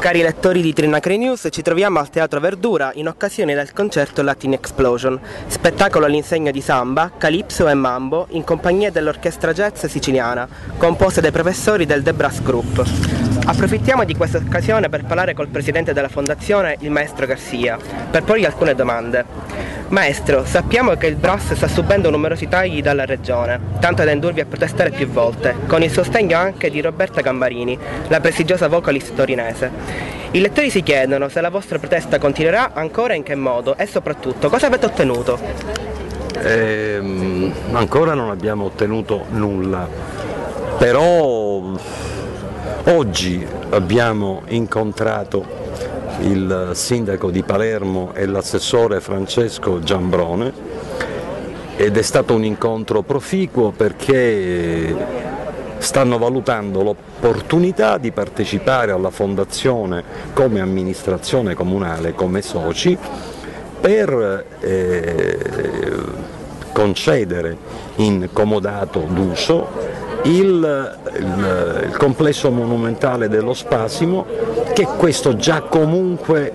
Cari lettori di Trinacre News, ci troviamo al Teatro Verdura in occasione del concerto Latin Explosion, spettacolo all'insegna di samba, calypso e mambo in compagnia dell'orchestra jazz siciliana, composta dai professori del The Brass Group. Approfittiamo di questa occasione per parlare col presidente della fondazione, il maestro Garcia, per porgli alcune domande. Maestro, sappiamo che il Brass sta subendo numerosi tagli dalla regione, tanto da indurvi a protestare più volte, con il sostegno anche di Roberta Gambarini, la prestigiosa vocalist torinese. I lettori si chiedono se la vostra protesta continuerà ancora in che modo e soprattutto cosa avete ottenuto. Eh, ancora non abbiamo ottenuto nulla, però oggi abbiamo incontrato il sindaco di Palermo e l'assessore Francesco Giambrone ed è stato un incontro proficuo perché stanno valutando l'opportunità di partecipare alla fondazione come amministrazione comunale, come soci, per eh, concedere in comodato d'uso il, il, il complesso monumentale dello Spasimo che questo già comunque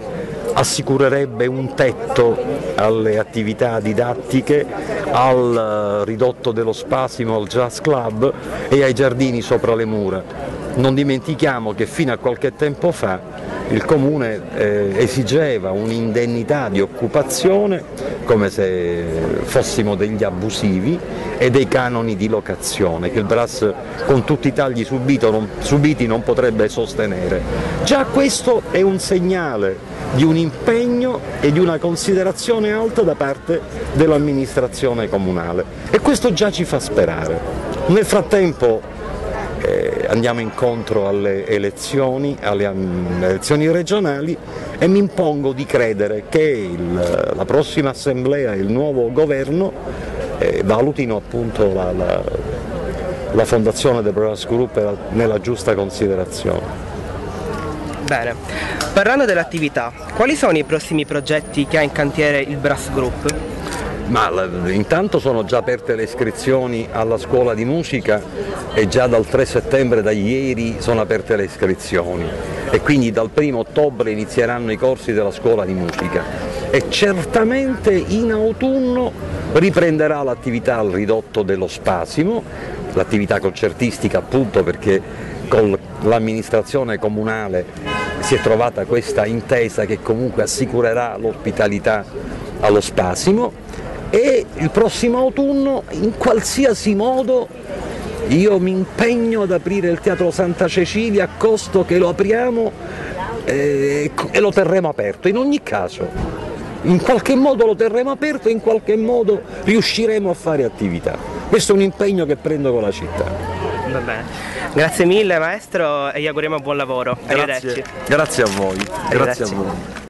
assicurerebbe un tetto alle attività didattiche, al ridotto dello Spasimo, al jazz club e ai giardini sopra le mura. Non dimentichiamo che fino a qualche tempo fa il Comune eh, esigeva un'indennità di occupazione come se fossimo degli abusivi e dei canoni di locazione che il Bras con tutti i tagli subito, non, subiti non potrebbe sostenere. Già questo è un segnale di un impegno e di una considerazione alta da parte dell'amministrazione comunale e questo già ci fa sperare. Nel frattempo eh, andiamo incontro alle elezioni, alle elezioni regionali e mi impongo di credere che il, la prossima assemblea e il nuovo governo eh, valutino appunto la, la, la fondazione del Brass Group nella giusta considerazione. Bene, parlando dell'attività, quali sono i prossimi progetti che ha in cantiere il Brass Group? Ma intanto sono già aperte le iscrizioni alla scuola di musica e già dal 3 settembre, da ieri, sono aperte le iscrizioni. E quindi dal 1 ottobre inizieranno i corsi della scuola di musica. E certamente in autunno riprenderà l'attività al ridotto dello Spasimo, l'attività concertistica appunto perché con l'amministrazione comunale si è trovata questa intesa che comunque assicurerà l'ospitalità allo Spasimo e il prossimo autunno in qualsiasi modo io mi impegno ad aprire il Teatro Santa Cecilia a costo che lo apriamo eh, e lo terremo aperto, in ogni caso. In qualche modo lo terremo aperto e in qualche modo riusciremo a fare attività. Questo è un impegno che prendo con la città. Va bene. Grazie mille maestro e gli auguriamo buon lavoro. Grazie, grazie a voi. Grazie a voi.